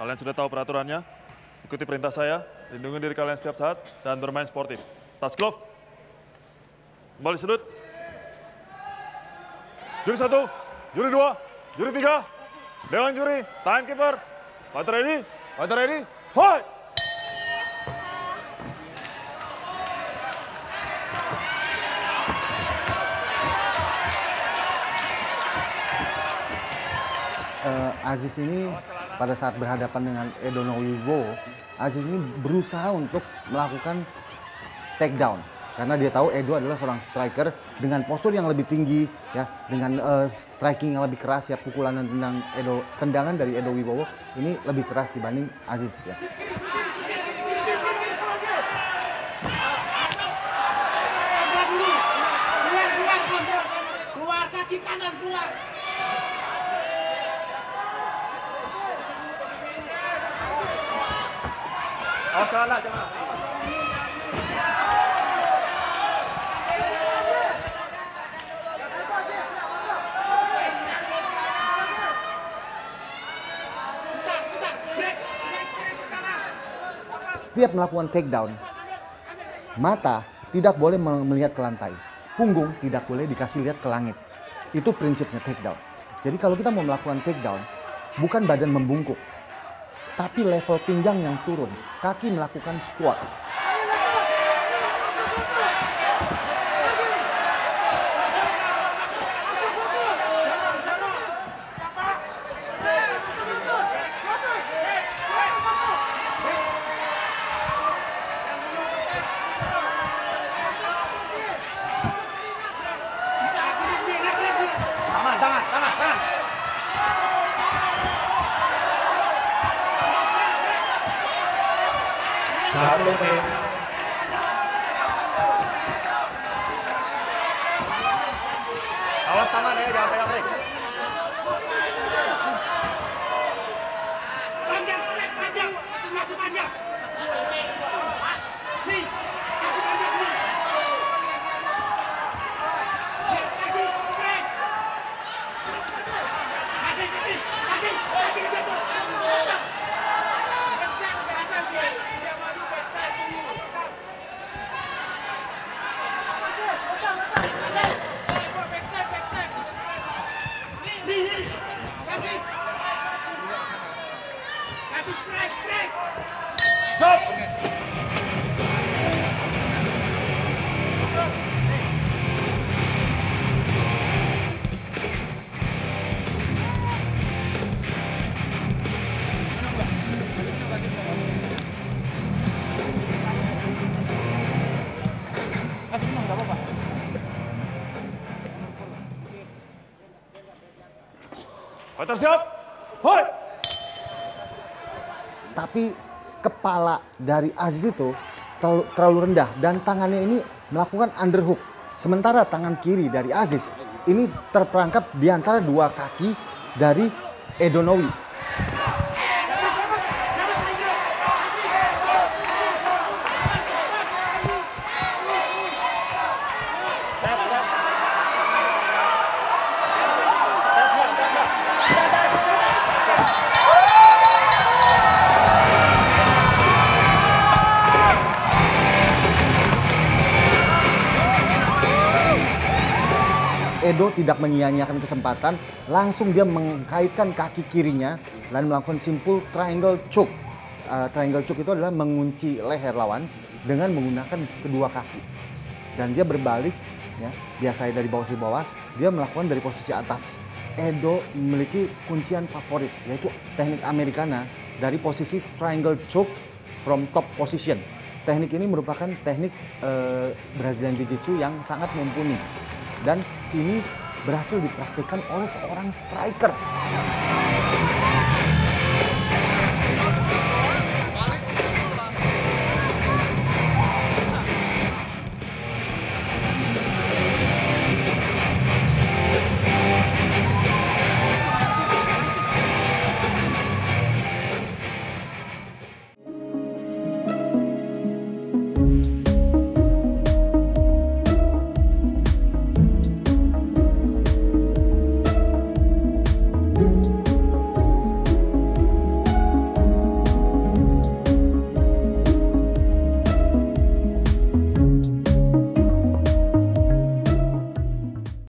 Kalian sudah tahu peraturannya. Ikuti perintah saya, lindungi diri kalian setiap saat, dan bermain sportif. Tas glove. Kembali sudut. Juri satu, juri dua, juri tiga. Dewan juri, timekeeper. Fighter ready, fighter ready, fight! uh, Aziz ini pada saat berhadapan dengan Edono Wibowo, Aziz ini berusaha untuk melakukan takedown karena dia tahu Edo adalah seorang striker dengan postur yang lebih tinggi ya dengan uh, striking yang lebih keras ya pukulan dan tendang Edo tendangan dari Edo Wibowo ini lebih keras dibanding Aziz ya. Setiap melakukan takedown, mata tidak boleh melihat ke lantai, punggung tidak boleh dikasih lihat ke langit. Itu prinsipnya takedown. Jadi kalau kita mau melakukan takedown, bukan badan membungkuk, tapi level pinggang yang turun, kaki melakukan squat. Tangan, tangan, tangan, tangan. Satu menit. Awas tangan ya, jangan pegang Hey! Fighter siap, fight! Tapi kepala dari Aziz itu terlalu, terlalu rendah dan tangannya ini melakukan underhook. Sementara tangan kiri dari Aziz ini terperangkap di antara dua kaki dari Edonowi. Edo tidak menyia-nyiakan kesempatan, langsung dia mengkaitkan kaki kirinya dan melakukan simpul triangle choke. Uh, triangle choke itu adalah mengunci leher lawan dengan menggunakan kedua kaki. Dan dia berbalik, ya, biasanya dari bawah ke bawah, dia melakukan dari posisi atas. Edo memiliki kuncian favorit, yaitu teknik Americana dari posisi triangle choke from top position. Teknik ini merupakan teknik uh, Brazilian Jiu-Jitsu yang sangat mumpuni dan ini berhasil dipraktikkan oleh seorang striker.